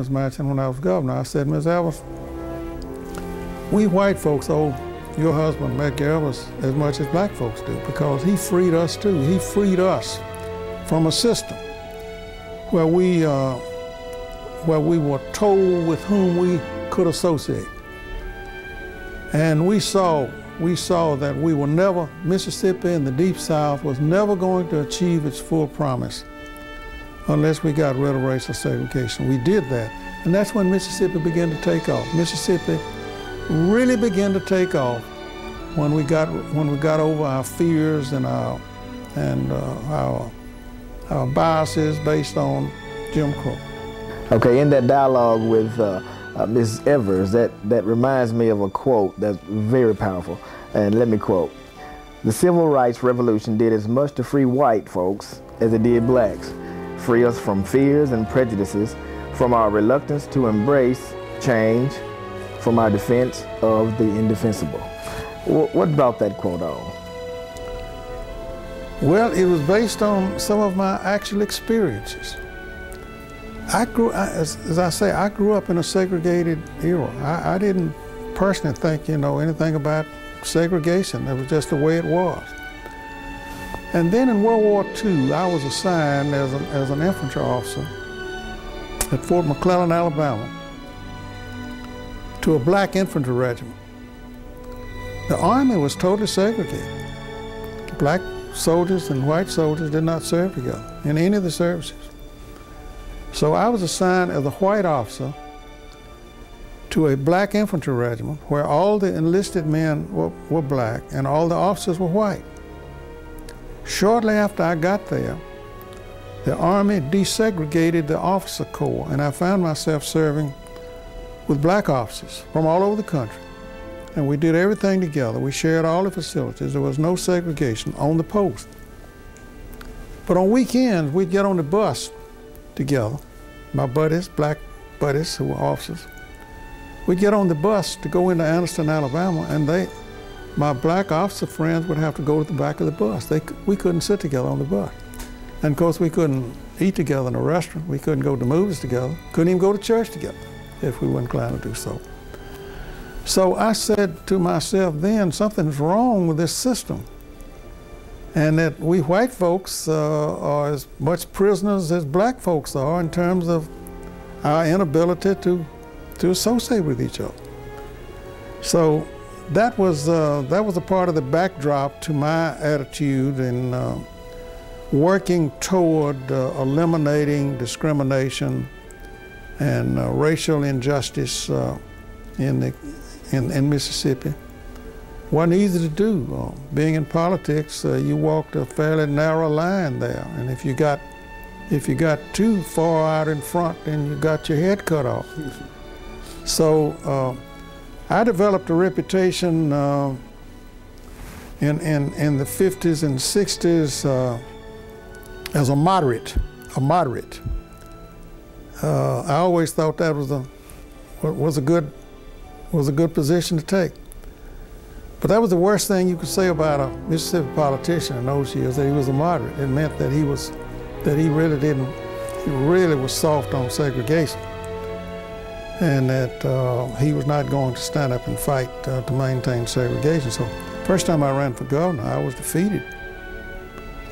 was marching when I was governor. I said, Ms. Evers, we white folks owe your husband, Medgar Evers, as much as black folks do because he freed us too. He freed us from a system where we, uh, where we were told with whom we could associate. And we saw, we saw that we were never, Mississippi and the Deep South was never going to achieve its full promise unless we got rid of racial segregation. We did that. And that's when Mississippi began to take off. Mississippi really began to take off when we got, when we got over our fears and our, and uh, our, our biases based on Jim Crow. Okay, in that dialogue with uh, uh, Ms. Evers, that, that reminds me of a quote that's very powerful. And let me quote, the civil rights revolution did as much to free white folks as it did blacks free us from fears and prejudices, from our reluctance to embrace change, from our defense of the indefensible. What brought that quote on? Well, it was based on some of my actual experiences. I grew, as, as I say, I grew up in a segregated era. I, I didn't personally think, you know, anything about segregation. It was just the way it was. And then in World War II, I was assigned as an, as an infantry officer at Fort McClellan, Alabama, to a black infantry regiment. The Army was totally segregated. Black soldiers and white soldiers did not serve together in any of the services. So I was assigned as a white officer to a black infantry regiment where all the enlisted men were, were black and all the officers were white. Shortly after I got there, the Army desegregated the officer corps, and I found myself serving with black officers from all over the country. And we did everything together. We shared all the facilities. There was no segregation on the post. But on weekends, we'd get on the bus together, my buddies, black buddies who were officers. We'd get on the bus to go into Anniston, Alabama, and they, my black officer friends would have to go to the back of the bus. They, we couldn't sit together on the bus. And of course, we couldn't eat together in a restaurant. We couldn't go to movies together. Couldn't even go to church together if we weren't inclined to do so. So I said to myself then, something's wrong with this system. And that we white folks uh, are as much prisoners as black folks are in terms of our inability to, to associate with each other. So that was uh, that was a part of the backdrop to my attitude in uh, working toward uh, eliminating discrimination and uh, racial injustice uh, in the in, in, Mississippi. wasn't easy to do. Uh, being in politics, you walked a fairly narrow line there, and if you got if you got too far out in front, then you got your head cut off. so I developed a reputation uh, in, in, in the 50s and 60s uh, as a moderate, a moderate. Uh, I always thought that was a, was a good, was a good position to take. But that was the worst thing you could say about a Mississippi politician in those years, that he was a moderate. It meant that he was, that he really didn't, he really was soft on segregation and that uh, he was not going to stand up and fight uh, to maintain segregation. So first time I ran for governor, I was defeated,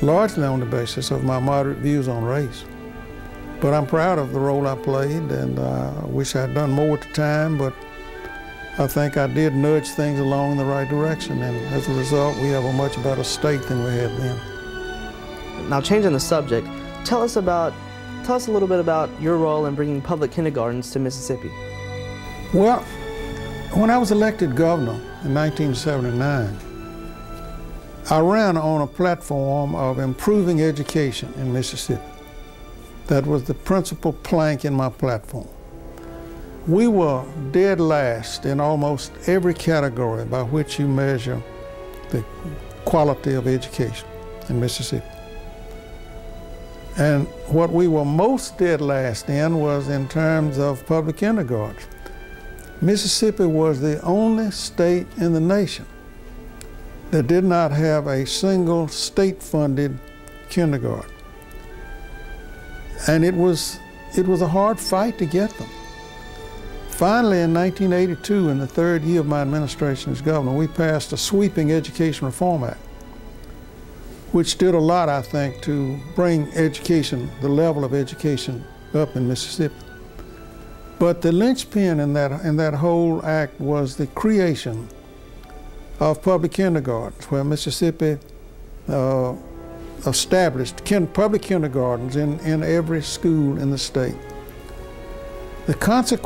largely on the basis of my moderate views on race. But I'm proud of the role I played, and uh, I wish I'd done more at the time, but I think I did nudge things along in the right direction, and as a result, we have a much better state than we had then. Now, changing the subject, tell us about Tell us a little bit about your role in bringing public kindergartens to Mississippi. Well, when I was elected governor in 1979, I ran on a platform of improving education in Mississippi. That was the principal plank in my platform. We were dead last in almost every category by which you measure the quality of education in Mississippi. And what we were most dead last in was in terms of public kindergartens. Mississippi was the only state in the nation that did not have a single state-funded kindergarten. And it was, it was a hard fight to get them. Finally, in 1982, in the third year of my administration as governor, we passed a sweeping Education Reform Act, which did a lot, I think, to bring education, the level of education up in Mississippi. But the linchpin in that, in that whole act was the creation of public kindergartens, where Mississippi uh, established kin public kindergartens in, in every school in the state. The consequence